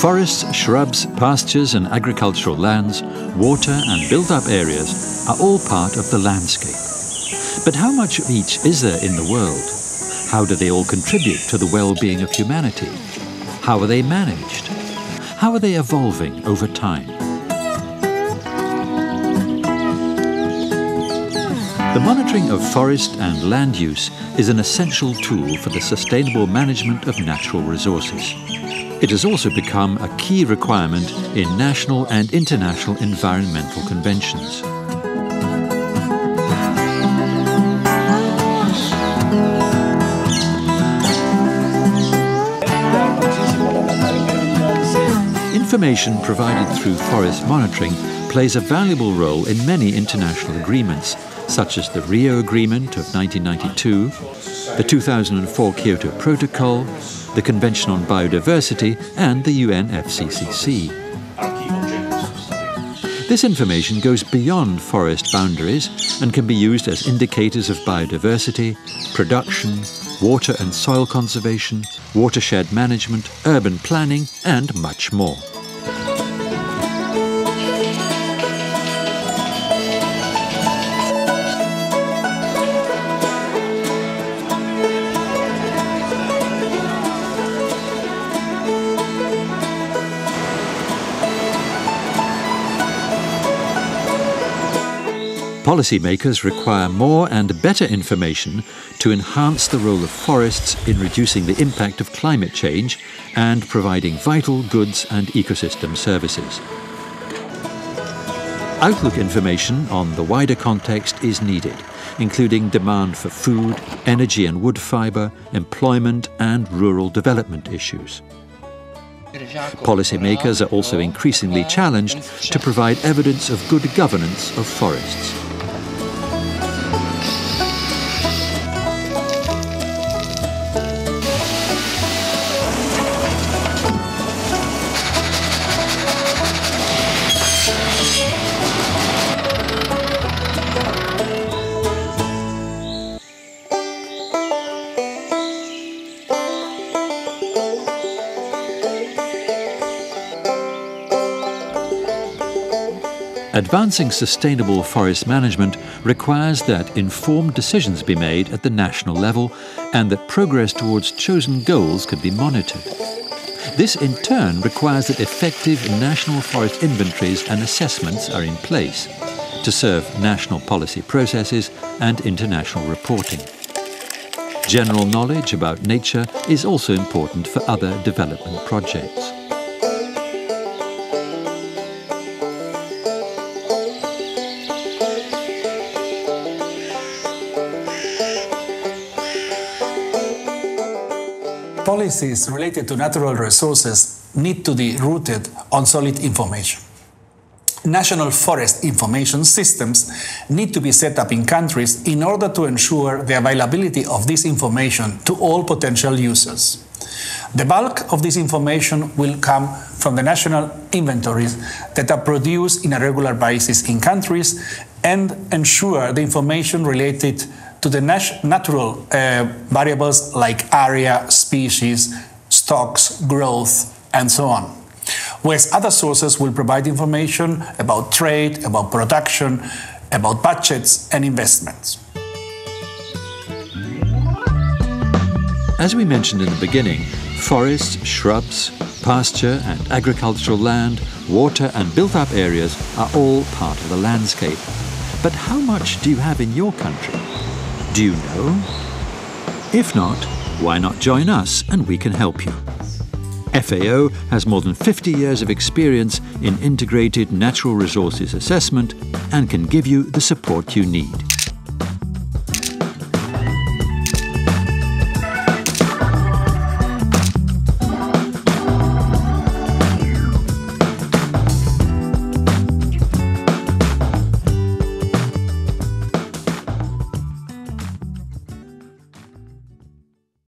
Forests, shrubs, pastures and agricultural lands, water and built-up areas are all part of the landscape. But how much of each is there in the world? How do they all contribute to the well-being of humanity? How are they managed? How are they evolving over time? The monitoring of forest and land use is an essential tool for the sustainable management of natural resources. It has also become a key requirement in national and international environmental conventions. Information provided through forest monitoring plays a valuable role in many international agreements, such as the Rio Agreement of 1992, the 2004 Kyoto Protocol, the Convention on Biodiversity, and the UNFCCC. This information goes beyond forest boundaries and can be used as indicators of biodiversity, production, water and soil conservation, watershed management, urban planning, and much more. Policymakers require more and better information to enhance the role of forests in reducing the impact of climate change and providing vital goods and ecosystem services. Outlook information on the wider context is needed, including demand for food, energy and wood fibre, employment and rural development issues. Policymakers are also increasingly challenged to provide evidence of good governance of forests. Advancing sustainable forest management requires that informed decisions be made at the national level and that progress towards chosen goals can be monitored. This in turn requires that effective national forest inventories and assessments are in place to serve national policy processes and international reporting. General knowledge about nature is also important for other development projects. Policies related to natural resources need to be rooted on solid information. National forest information systems need to be set up in countries in order to ensure the availability of this information to all potential users. The bulk of this information will come from the national inventories that are produced in a regular basis in countries and ensure the information related to the nat natural uh, variables like area, species, stocks, growth, and so on. Whereas other sources will provide information about trade, about production, about budgets and investments. As we mentioned in the beginning, forests, shrubs, pasture and agricultural land, water and built-up areas are all part of the landscape. But how much do you have in your country? Do you know? If not, why not join us and we can help you. FAO has more than 50 years of experience in integrated natural resources assessment and can give you the support you need.